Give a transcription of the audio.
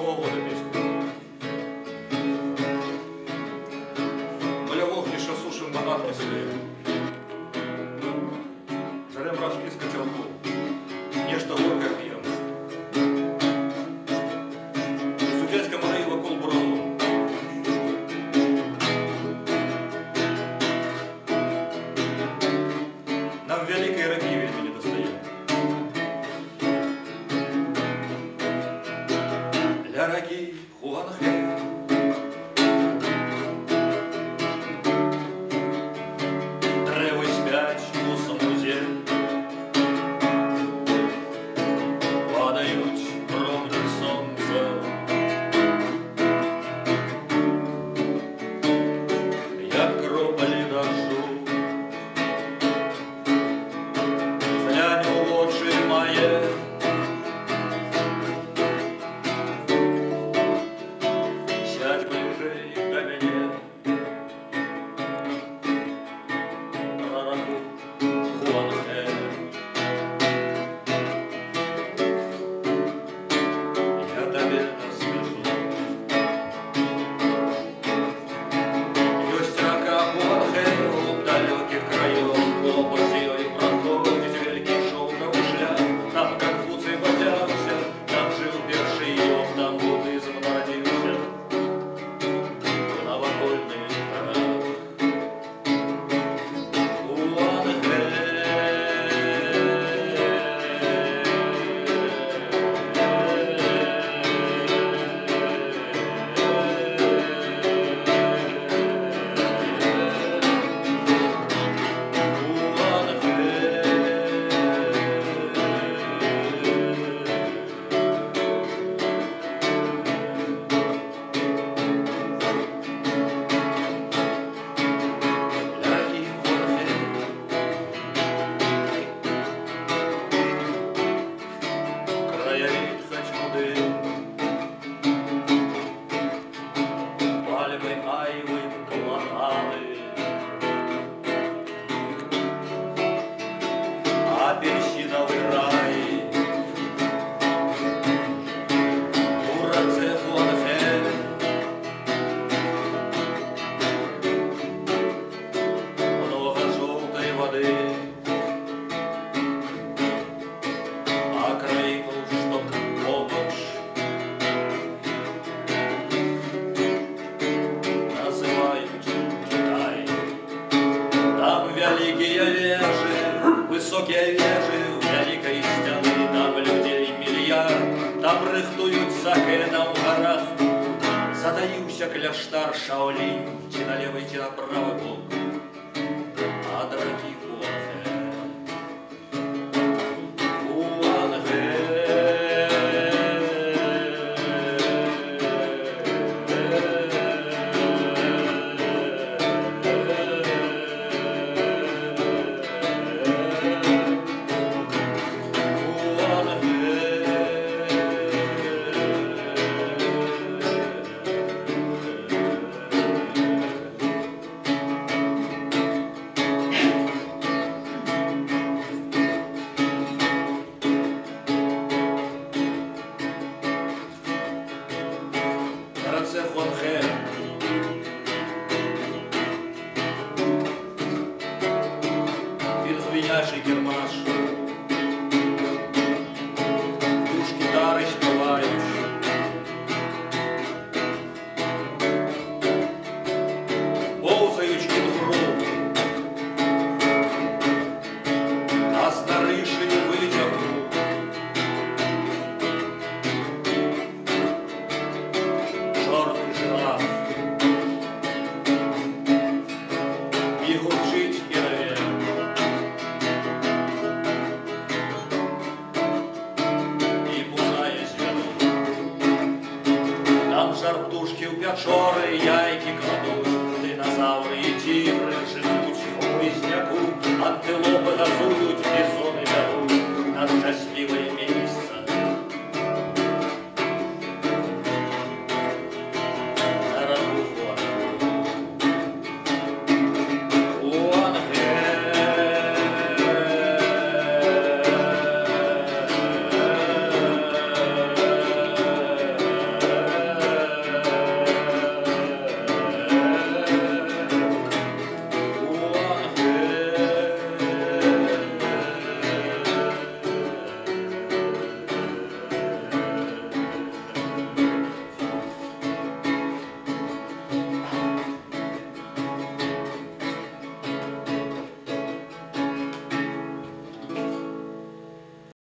Львову напишу. Мы Львов лишь осушим манатки свои. רגי רוח Восток я вежив великої стяни, там людей миллиард, там рихтують сакеном в горах. Задаюся кляштар Шаолінь, чи на левый, чи на правий бок. А дорогих προσεχόνχε. Την δουλειά σου;